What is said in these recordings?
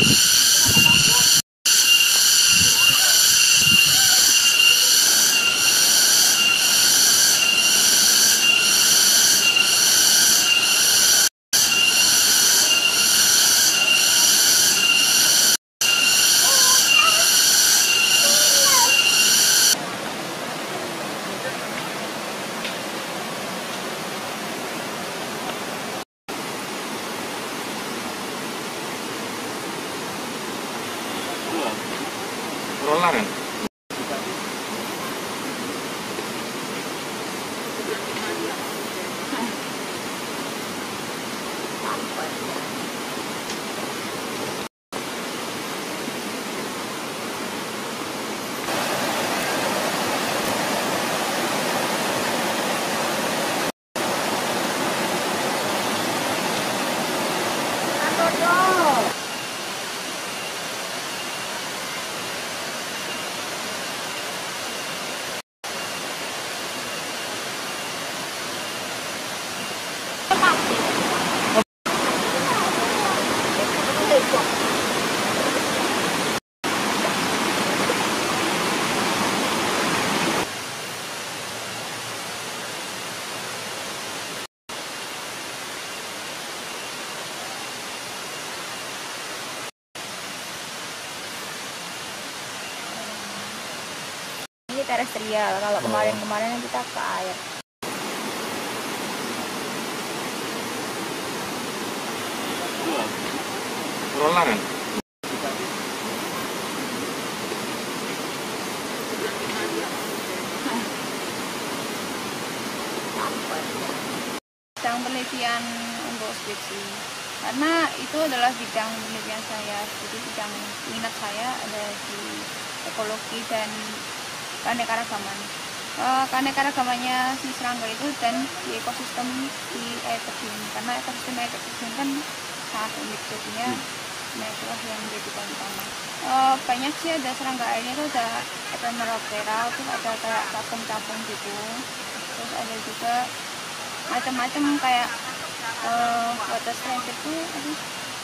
you なる。んで Ini terestrial. Kalau kemarin-kemarin kita ke air. Rolangan. bidang penelitian untuk skripsi. Karena itu adalah bidang penelitian saya. Jadi bidang minat saya ada di ekologi dan keanekaragaman. Uh, keanekaragamannya si serangga itu dan di ekosistem di air terjun. Karena ekosistem air terjun kan sangat unik jadinya. Nah itulah yang menjadi utama. Eh, banyak sih ada serangga airnya itu ada Ephemeroptera terus ada kayak capung-capung gitu. Terus ada juga macam-macam kayak uh, water stranger itu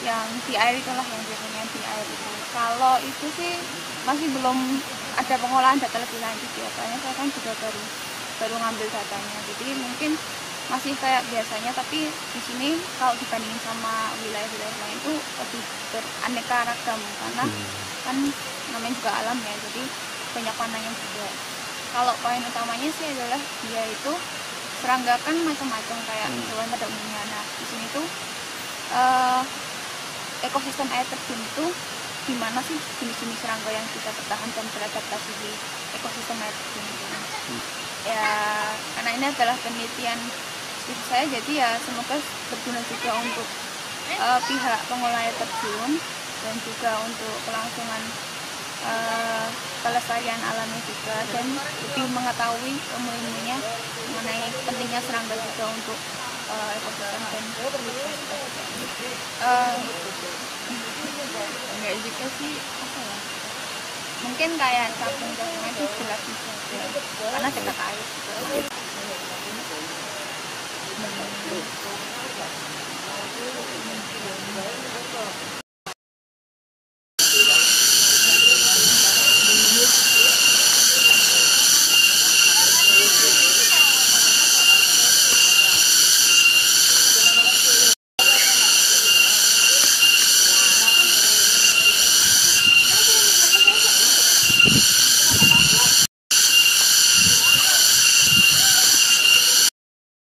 yang di air itulah yang biasanya di air itu. Kalau itu sih masih belum ada pengolahan data lebih lanjut ya soalnya saya kan juga baru baru ngambil datanya. Jadi mungkin masih kayak biasanya tapi di sini kalau dibandingin sama wilayah-wilayah lain itu lebih beraneka ragam karena kan namanya juga alam ya jadi banyak warnanya juga. Kalau poin utamanya sih adalah dia itu serangga kan macam-macam kayak hewan pada umumnya nah di sini tuh eh, ekosistem air terjun itu gimana sih jenis-jenis serangga yang bisa bertahan dan beradaptasi di ekosistem air terjun itu? Ya karena ini adalah penelitian saya jadi ya semoga berguna juga untuk eh, pihak pengelola air terjun dan juga untuk kelangsungan eh, pelestarian alamnya juga dan lebih mengetahui ilmu-ilmunya mengenai pentingnya serangga juga untuk eh, ekosistem dan enggak juga sih. Apa ya? Mungkin kayak capung-capungnya itu jelas bisa karena dekat air juga. 哦，好的，好的，好的。